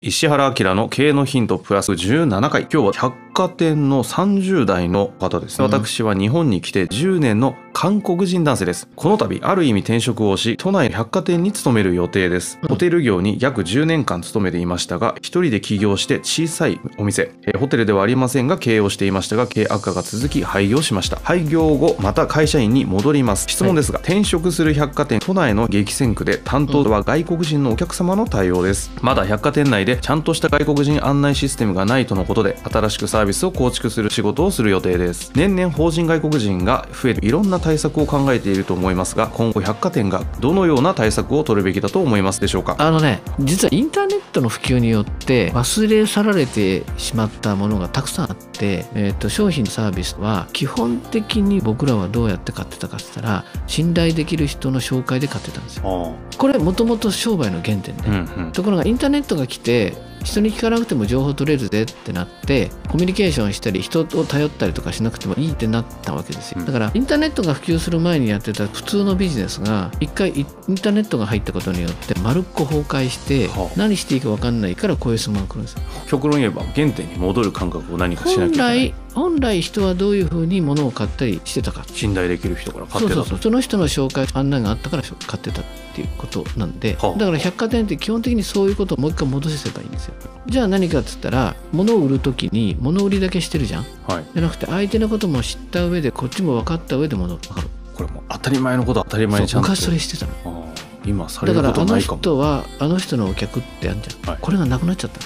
石原明の経営のヒントプラス17回。今日は百貨店の30代の方です、うん、私は日本に来て10年の韓国人男性です。この度ある意味転職をし都内の百貨店に勤める予定です、うん、ホテル業に約10年間勤めていましたが一人で起業して小さいお店。ホテルではありませんが経営をしていましたが経営悪化が続き廃業しました。廃業後また会社員に戻ります。質問ですが、はい、転職する百貨店都内の激戦区で担当は外国人のお客様の対応です。まだ百貨店内でちゃんとした外国人案内システムがないとのことで新しくサービスを構築する仕事をする予定です。年々法人外国人が増える。いろんな対策を考えていると思いますが今後百貨店がどのような対策を取るべきだと思いますでしょうか？あのね実はインターネットの普及によって忘れ去られてしまったものがたくさんあって、えーと、商品サービスは基本的に僕らはどうやって買ってたかって言ったら信頼できる人の紹介で買ってたんですよ。これもともと商売の原点で、うんうん、ところがインターネットが来て人に聞かなくても情報取れるぜってなってコミュニケーションしたり人を頼ったりとかしなくてもいいってなったわけですよ。だからインターネットが普及する前にやってた普通のビジネスが一回インターネットが入ったことによって丸っこ崩壊して何していいか分かんないからこういう質問が来るんですよ。極論言えば原点に戻る感覚を何かしなきゃいけない。本来人はどういうふうに物を買ったりしてたか。信頼できる人から買ってたそうそうその人の紹介案内があったから買ってたっていうことなんで、だから百貨店って基本的にそういうことをもう一回戻せばいいんですよ。じゃあ何かっつったら物を売る時に物売りだけしてるじゃん、はい、じゃなくて相手のことも知った上でこっちも分かった上で物分かるこれも当たり前のこと当たり前にちゃんと。昔それしてたの。今されることないかも。だからあの人はあの人のお客ってあるじゃん、はい、これがなくなっちゃった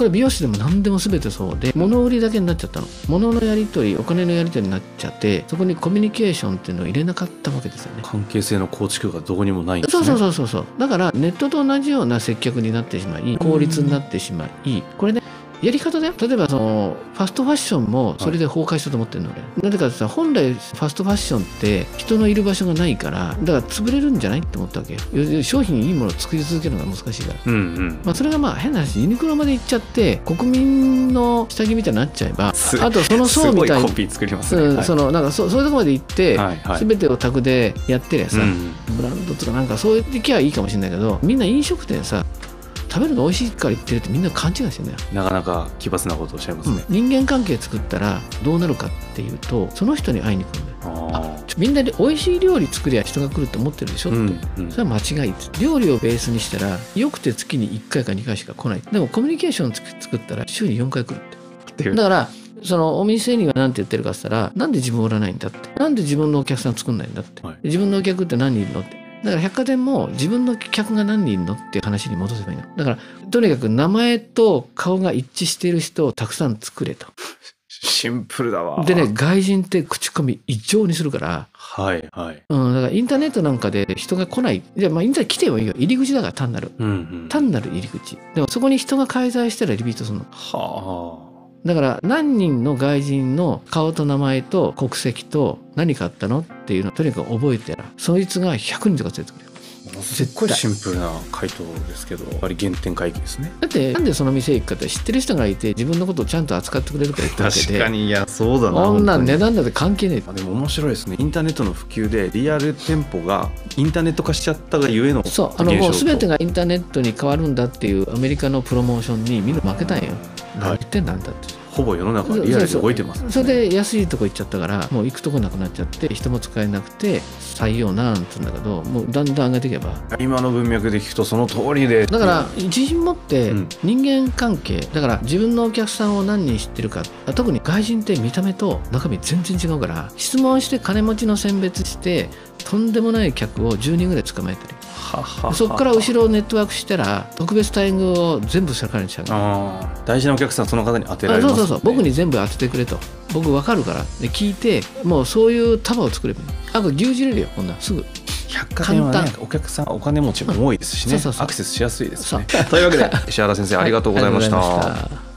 これ美容師でも何でも全てそうで物売りだけになっちゃったの。物のやり取りお金のやり取りになっちゃってそこにコミュニケーションっていうのを入れなかったわけですよね。関係性の構築がどこにもないんですね。そうそうそうそうだからネットと同じような接客になってしまい効率になってしまいこれねやり方だよ。例えばそのファストファッションもそれで崩壊したと思ってるの俺、はい、なぜかってさ本来ファストファッションって人のいる場所がないからだから潰れるんじゃないって思ったわけよ。商品いいものを作り続けるのが難しいから、うんうん、まあ、それがまあ変な話ユニクロまで行っちゃって国民の下着みたいになっちゃえばあとその層みたいにそのなんかそそういうとこまで行って、はいはい、全てをタグでやってりゃさ、うん、ブランドとかなんかそういう時はいいかもしれないけどみんな飲食店さ食べるの美味しいから言ってるってみんな勘違いしてるんだよ。なかなか奇抜なことをおっしゃいますね、うん、人間関係作ったらどうなるかっていうとその人に会いに来るんだよ。あみんなで美味しい料理作りゃ人が来ると思ってるでしょって、うんうん、それは間違い料理をベースにしたらよくて月に1回か2回しか来ない。でもコミュニケーション作ったら週に4回来るって。だからそのお店には何て言ってるかっつったらなんで自分売らないんだって。なんで自分のお客さん作んないんだって、はい、自分のお客って何人いるのってだから百貨店も自分の客が何人いるのっていう話に戻せばいいの。だから、とにかく名前と顔が一致している人をたくさん作れと。シンプルだわ。でね、外人って口コミ異常にするから。はいはい。うん、だからインターネットなんかで人が来ない。じゃまあインターネット来てもいいよ。入り口だから単なる。うんうん、単なる入り口。でもそこに人が介在したらリピートするの。はあ。だから何人の外人の顔と名前と国籍と何買ったのっていうのをとにかく覚えてらそいつが100人とか連れてくる。すっごいシンプルな回答ですけどやっぱり原点回帰ですね。だってなんでその店行くかって知ってる人がいて自分のことをちゃんと扱ってくれるから言ったわけで確かにいやそうだなこんなん値段だって関係ねえ。でも面白いですね。インターネットの普及でリアル店舗がインターネット化しちゃったがゆえのそうあのもう全てがインターネットに変わるんだっていうアメリカのプロモーションにみんな負けたんよ、何言ってんだんだって。ほぼ世の中リアルで動いてます、ね、それで安いとこ行っちゃったからもう行くとこなくなっちゃって人も使えなくて採用なんつうんだけどもうだんだん上げていけば。今の文脈で聞くとその通りで。だから自信持って人間関係、うん、だから自分のお客さんを何人知ってるか特に外人って見た目と中身全然違うから質問して金持ちの選別してとんでもない客を10人ぐらい捕まえたりそこから後ろをネットワークしたら特別待遇を全部彼にしちゃう。大事なお客さんその方に当てられます、ね、そうそうそう。僕に全部当ててくれと。僕分かるから。で聞いてもうそういう束を作ればいい。あこれ牛耳れるよこんなすぐ。百貨店はねお客さんお金持ちも多いですしね、アクセスしやすいですね。というわけで石原先生ありがとうございました、はい